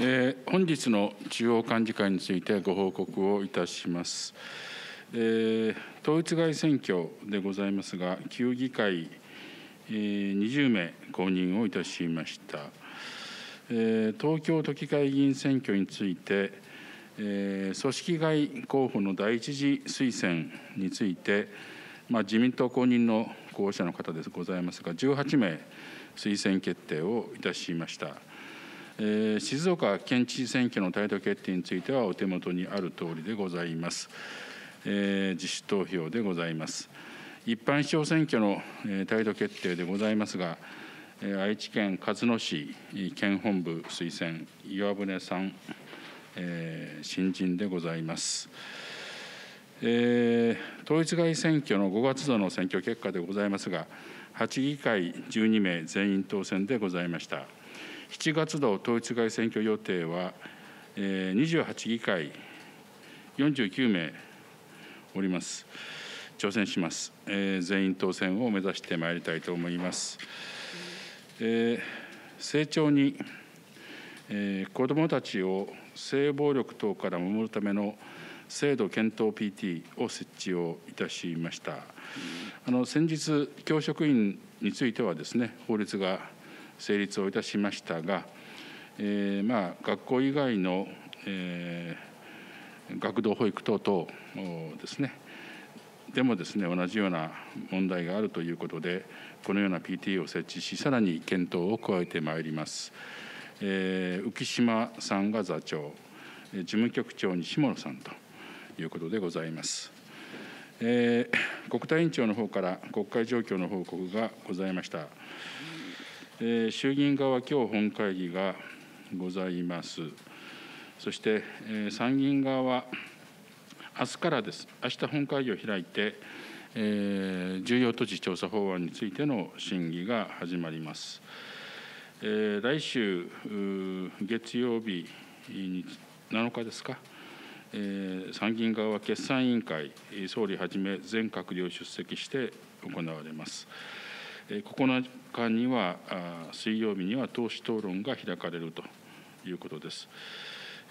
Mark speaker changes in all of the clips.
Speaker 1: えー、本日の中央幹事会についてご報告をいたします。えー、統一外選挙でございますが、旧議会、えー、20名公認をいたしました。えー、東京都議会議員選挙について、えー、組織外候補の第一次推薦について、まあ、自民党公認の候補者の方でございますが、18名推薦決定をいたしました。えー、静岡県知事選挙の態度決定についてはお手元にある通りでございます。えー、自主投票でございます。一般市長選挙の、えー、態度決定でございますが、えー、愛知県勝野市県本部推薦岩船さん、えー、新人でございます。えー、統一外選挙の5月度の選挙結果でございますが、8議会12名全員当選でございました。7月度統一外選挙予定は、えー、28議会49名おります。挑戦します。えー、全員当選を目指してまいりたいと思います。えー、成長に、えー、子どもたちを性暴力等から守るための制度検討 PT を設置をいたしました。あの先日教職員についてはですね法律が成立をいたしましたが、えー、まあ学校以外の、えー、学童保育等々ですね。でもですね同じような問題があるということでこのような PTA を設置しさらに検討を加えてまいります、えー、浮島さんが座長事務局長に下野さんということでございます、えー、国対委員長の方から国会状況の報告がございました。え、衆議院側は今日本会議がございます。そして、え、参議院側は明日からです、明日本会議を開いて、え、重要土地調査法案についての審議が始まります。え、来週月曜日に7日ですか、え、参議院側は決算委員会、総理はじめ全閣僚出席して行われます。9日には、水曜日には党首討論が開かれるということです。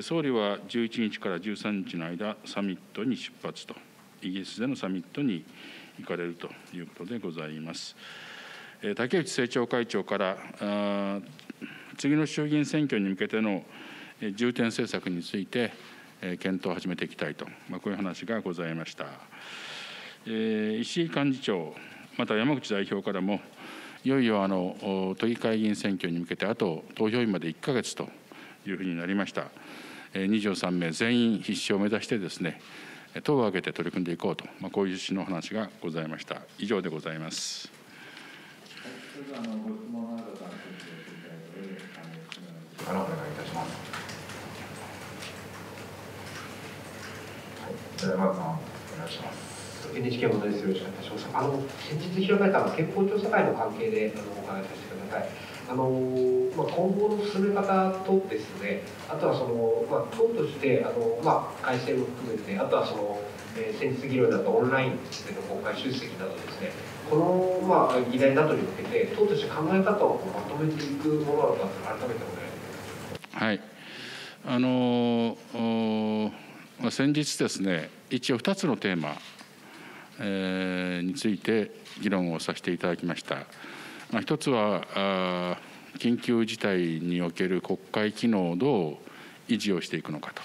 Speaker 1: 総理は11日から13日の間、サミットに出発と、イギリスでのサミットに行かれるということでございます。竹内政調会長から、次の衆議院選挙に向けての重点政策について、検討を始めていきたいと、まあ、こういう話がございました。石井幹事長また山口代表からも、いよいよあの都議会議員選挙に向けて、あと投票日まで1か月というふうになりました。23名全員必勝を目指してですね、党を挙げて取り組んでいこうと、まあ、こういう趣旨の話がございました。以上でございます。
Speaker 2: からお願いいたします。はい、山田さん、お願いします。
Speaker 3: NHK もです。よろしくお願いします。あの先日開かれた憲法調査会の関係であのお伺いさせてください。あのまあ、今後の進め方とですね、あとはその、まあ、党としてあの、まあ、改正も含めて、あとはその、えー、先日議論だったオンラインでの国会出席などですね、この、まあ、議題などに向けて、党として考え方をまとめていくものだと改めてお願いします。
Speaker 1: はいあの先日ですね、一応2つのテーマ、について議論をさせていただきました。まあ、一つはあ緊急事態における国会機能をどう維持をしていくのかと、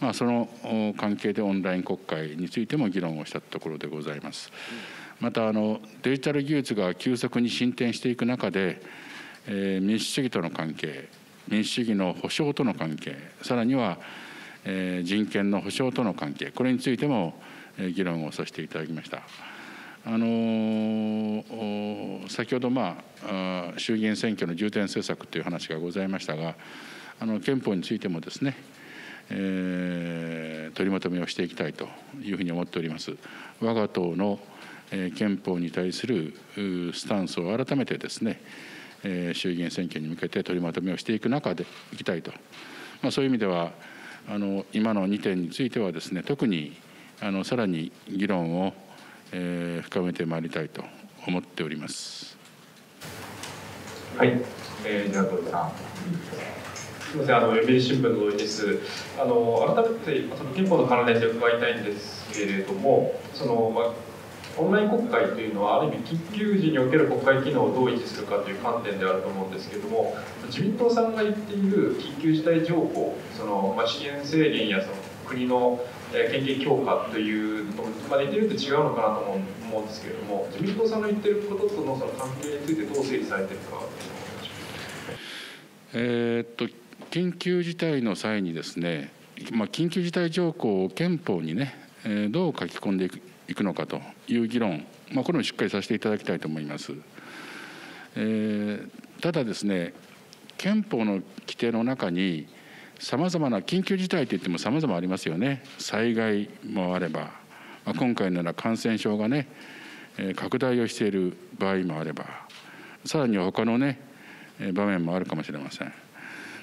Speaker 1: まあ、その関係でオンライン国会についても議論をしたところでございます。またあのデジタル技術が急速に進展していく中で、えー、民主主義との関係民主主義の保障との関係さらには、えー、人権の保障との関係これについても議論をさせていただきました。あの先ほど、まあ、衆議院選挙の重点政策という話がございましたがあの憲法についてもですね、えー、取りまとめをしていきたいというふうに思っております。我が党の憲法に対するスタンスを改めてですね衆議院選挙に向けて取りまとめをしていく中でいきたいと、まあ、そういう意味ではあの今の2点についてはですね特にあのさらに議論を、えー、深めてまいりたいと思っております。
Speaker 2: はい、えー、じゃあ、さん。
Speaker 4: すみません、あの読売新聞の土井です。あの改めてその憲法の関連で伺いたいんですけれども、そのまあオンライン国会というのはある意味緊急時における国会機能をどう維持するかという観点であると思うんですけれども自民党さんが言っている緊急事態条項その、まあ、資源制限やその国の権限強化というところまで言ってると違うのかなと思うんですけれども自民党さんの言ってることとのその関係についてどう整理されてるか
Speaker 1: えー、っと緊急事態の際にですね、まあ、緊急事態条項を憲法にね、え、どう書き込んでいくいくのかという議論、まあ、これもしっかりさせていただきたいと思います。えー、ただですね憲法の規定の中にさまざまな緊急事態といってもさまざまありますよね災害もあれば、まあ、今回のような感染症がね拡大をしている場合もあればさらには他のね場面もあるかもしれません。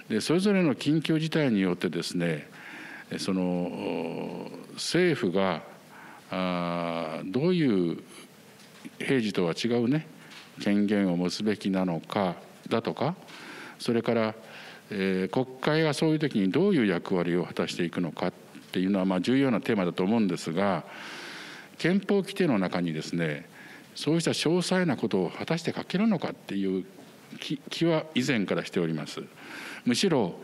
Speaker 1: でそれぞれの緊急事態によってですねその政府があどういう平時とは違うね権限を持つべきなのかだとかそれから、えー、国会がそういう時にどういう役割を果たしていくのかっていうのはまあ重要なテーマだと思うんですが憲法規定の中にですねそうした詳細なことを果たして書けるのかっていう気は以前からしております。むしろ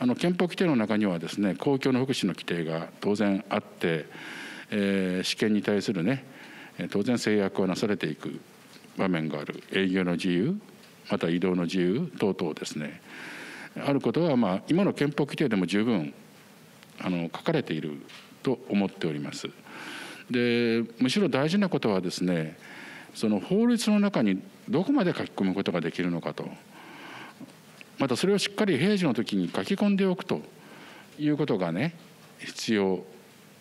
Speaker 1: あの憲法規定の中にはですね公共の福祉の規定が当然あってえー、試験に対するね当然制約はなされていく場面がある営業の自由また移動の自由等々ですねあることはまあ今の憲法規定でも十分あの書かれていると思っております。でむしろ大事なことはですねその法律の中にどこまで書き込むことができるのかとまたそれをしっかり平時の時に書き込んでおくということがね必要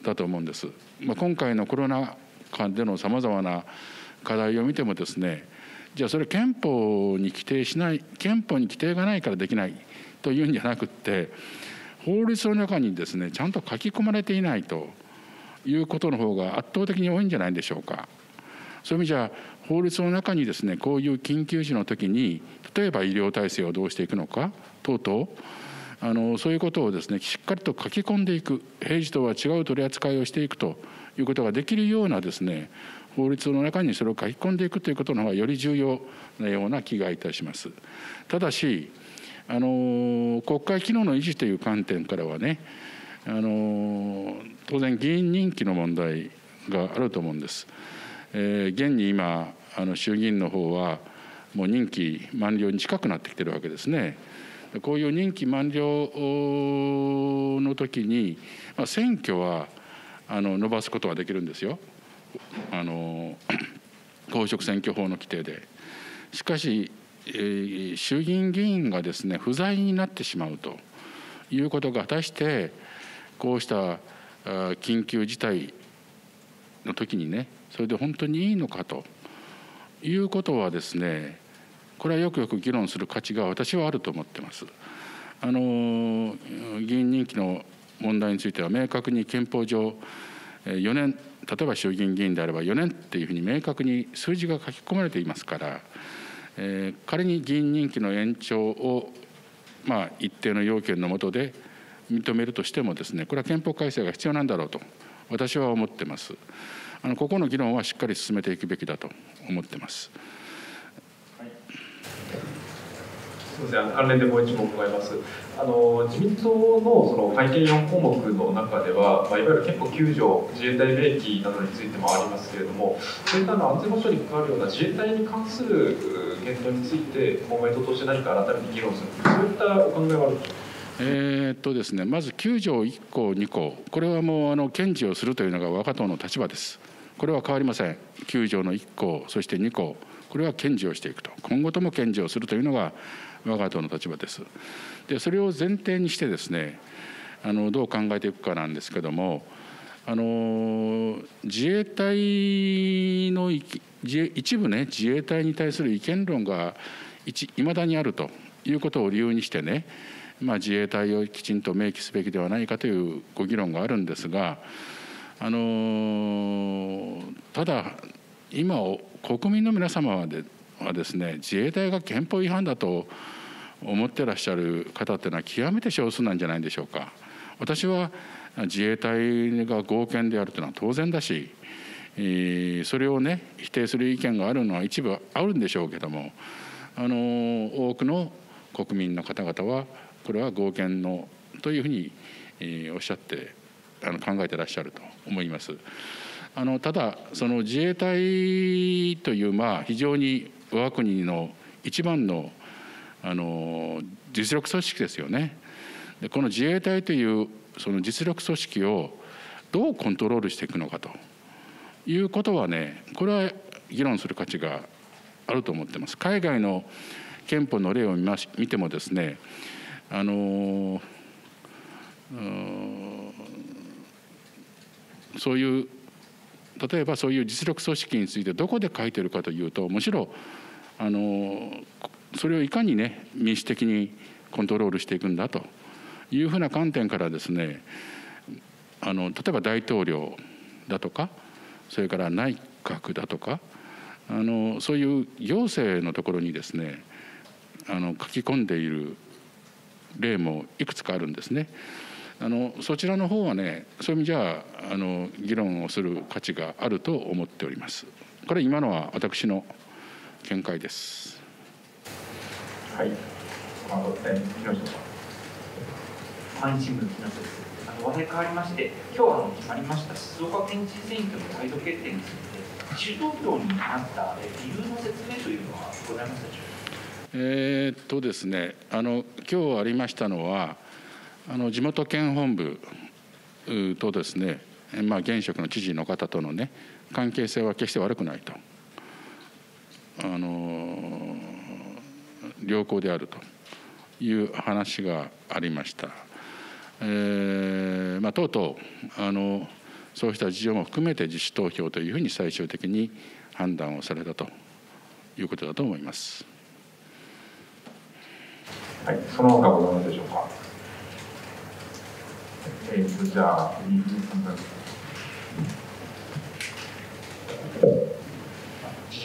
Speaker 1: だと思うんです。まあ、今回のコロナ禍でのさまざまな課題を見てもですねじゃあそれ憲法に規定しない憲法に規定がないからできないというんじゃなくって法律の中にですねちゃんと書き込まれていないということの方が圧倒的に多いんじゃないでしょうか。そういう意味じゃ法律の中にですねこういう緊急時の時に例えば医療体制をどうしていくのか等々あのそういうことをですねしっかりと書き込んでいく平時とは違う取り扱いをしていくということができるようなですね法律の中にそれを書き込んでいくということの方がより重要なような気がいたします。ただしあの国会機能の維持という観点からはねあの当然議員任期の問題があると思うんです。えー、現に今あの衆議院の方はもう任期満了に近くなってきてるわけですね。こういう任期満了の時に、まあ、選挙はあの伸ばすことができるんですよ。あの 公職選挙法の規定で。しかし、え、衆議院議員がですね不在になってしまうということが果たしてこうした緊急事態の時にねそれで本当にいいのかということはですねこれはよくよく議論する価値が私はあると思ってます。あの議員任期の問題については明確に憲法上4年例えば衆議院議員であれば4年っていうふうに明確に数字が書き込まれていますから、えー、仮に議員任期の延長をまあ一定の要件の下で認めるとしてもですねこれは憲法改正が必要なんだろうと私は思ってます。あのここの議論はしっかり進めていくべきだと思ってます。
Speaker 4: すみません、あの関連でもう一問伺います。あの自民党のその会見4項目の中では、まあ、いわゆる憲法9条、自衛隊兵器などについてもありますけれども、そういったの安全保障に関わるような自衛隊に関する検討について、公明党として何か改めて議論する、そういったお考えはあるんでしょうか？
Speaker 1: えー、っとですね、まず9条1項、2項、これはもうあの検事をするというのが我が党の立場です。これは変わりません。9条の1項、そして2項、これは検事をしていくと、今後とも検事をするというのが我が党の立場です。でそれを前提にしてですねあのどう考えていくかなんですけどもあの自衛隊の一部ね自衛隊に対する意見論がいまだにあるということを理由にしてね、まあ、自衛隊をきちんと明記すべきではないかというご議論があるんですがあのただ今国民の皆様はではですね自衛隊が憲法違反だと思ってらっしゃる方っていうのは極めて少数なんじゃないでしょうか。私は自衛隊が合憲であるというのは当然だしそれをね否定する意見があるのは一部あるんでしょうけどもあの多くの国民の方々はこれは合憲のというふうにおっしゃってあの考えてらっしゃると思います。あのただその自衛隊というまあ非常に我が国の一番のあの実力組織ですよね。でこの自衛隊というその実力組織をどうコントロールしていくのかということはねこれは議論する価値があると思ってます。海外の憲法の例を見まし見てもですねあのそういう例えばそういう実力組織についてどこで書いてるかというとむしろあのそれをいかにね民主的にコントロールしていくんだというふうな観点からですねあの例えば大統領だとかそれから内閣だとかあのそういう行政のところにですねあの書き込んでいる例もいくつかあるんですね。あのそちらの方はねそういう意味じゃあの議論をする価値があると思っております。これ今のは私の見解です。
Speaker 2: はい。あのえ広島
Speaker 5: 毎日新聞の木下です。あの話題変わりまして、今日あの決まりました静岡県知事選挙の態度決定について、自主投票になった理由の説明というのはございますでしょうか。
Speaker 1: えー、っとですね、あの今日ありましたのは。あの地元県本部とですね、まあ、現職の知事の方とのね関係性は決して悪くないとあの良好であるという話がありました。えーまあ、とうとうあのそうした事情も含めて自主投票というふうに最終的に判断をされたということだと思います。
Speaker 2: はい、その他ございますでしょうか。えー、じゃあ、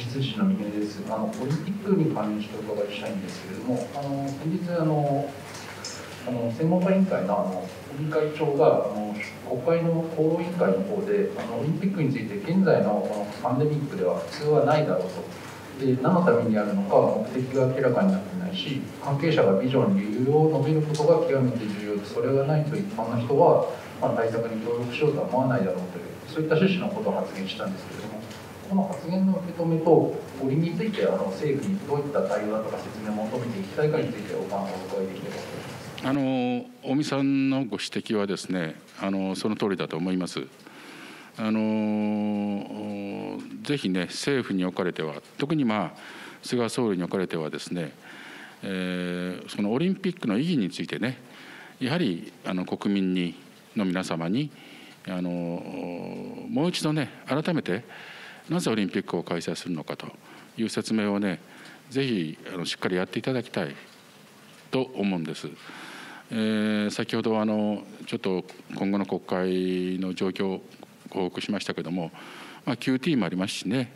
Speaker 6: 時事の峰です。あのオリンピックに関連してお伺いしたいんですけれども、あの先日あのあの専門家委員会のあの尾身会長があの国会の厚労委員会の方であのオリンピックについて現在のパンデミックでは普通はないだろうと。で何のためにやるのか目的が明らかになっていないし関係者がビジョン理由を述べることが極めて重要でそれがないと一般の人は、まあ、対策に協力しようとは思わないだろうというそういった趣旨のことを発言したんですけれどもこの発言の受け止めと折についてあの政府にどういった対応だとか説明を求めていきたいかについてお考えを伺いできればと思います。
Speaker 1: あの尾身さんのご指摘はですねあのその通りだと思います。あのぜひね政府におかれては特にまあ菅総理におかれてはですね、えー、そのオリンピックの意義についてねやはりあの国民にの皆様にあのもう一度ね改めてなぜオリンピックを開催するのかという説明をねぜひあのしっかりやっていただきたいと思うんです。えー、先ほどあのちょっと今後の国会の状況ご報告しましたけども、まあ、QT もありますしね、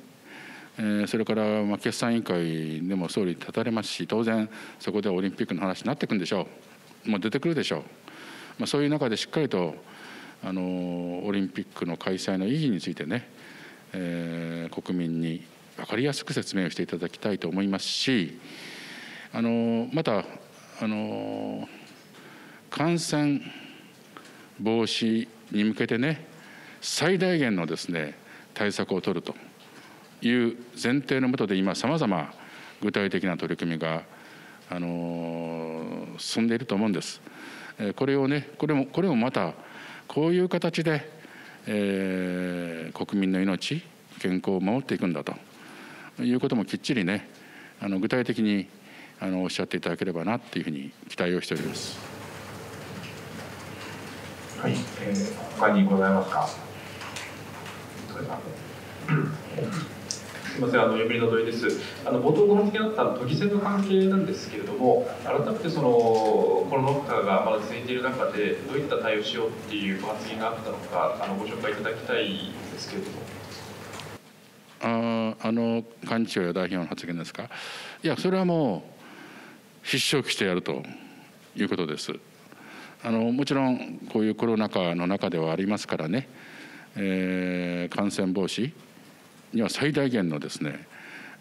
Speaker 1: えー、それからまあ決算委員会でも総理立たれますし当然そこでオリンピックの話になっていくんでしょう。もう出てくるでしょう、まあ、そういう中でしっかりとあのオリンピックの開催の意義についてね、えー、国民に分かりやすく説明をしていただきたいと思いますしあのまたあの感染防止に向けてね最大限のですね対策を取るという前提のもとで今さまざま具体的な取り組みがあの進んでいると思うんです。これをねこれもこれもまたこういう形で、えー、国民の命健康を守っていくんだということもきっちりねあの具体的にあのおっしゃっていただければなというふうに期待をしております。
Speaker 2: はい、えー、他にございますか？
Speaker 4: すみません、あの読売の土井です。あの冒頭ご発言あった都議選の関係なんですけれども、改めてそのコロナ禍がまだ続いている中で、どういった対応しようっていうご発言があったのか、あのご紹介いただきたいんですけれども。
Speaker 1: ああの幹事長や代表の発言ですか？いや、それはも必勝してやるということです。あのもちろんこういうコロナ禍の中ではありますからね、えー、感染防止には最大限のですね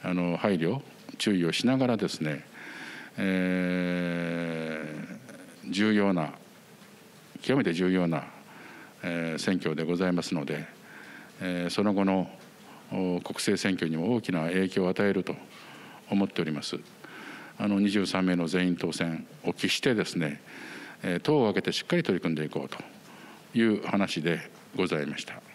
Speaker 1: あの配慮注意をしながらですね、えー、重要な極めて重要な、えー、選挙でございますので、えー、その後の国政選挙にも大きな影響を与えると思っております。あの23名の全員当選を期してですね党を挙げてしっかり取り組んでいこうという話でございました。